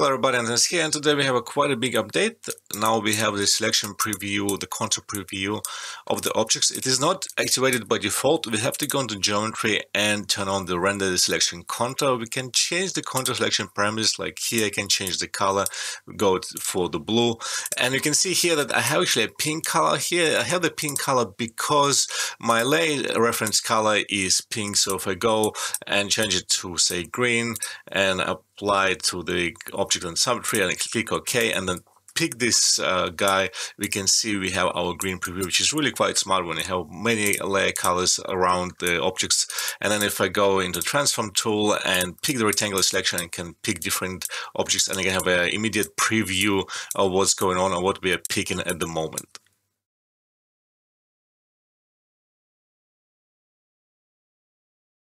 Hello everybody, Anton here, and today we have a quite a big update. Now we have the selection preview, the contour preview of the objects. It is not activated by default. We have to go into geometry and turn on the render the selection contour. We can change the contour selection parameters, like here I can change the color, go for the blue. And you can see here that I have actually a pink color here. I have the pink color because my layer reference color is pink. So if I go and change it to say green and apply to the object on symmetry and click OK and then pick this uh, guy, we can see we have our green preview, which is really quite smart when you have many layer colors around the objects. And then if I go into transform tool and pick the rectangular selection, I can pick different objects and I can have an immediate preview of what's going on and what we are picking at the moment.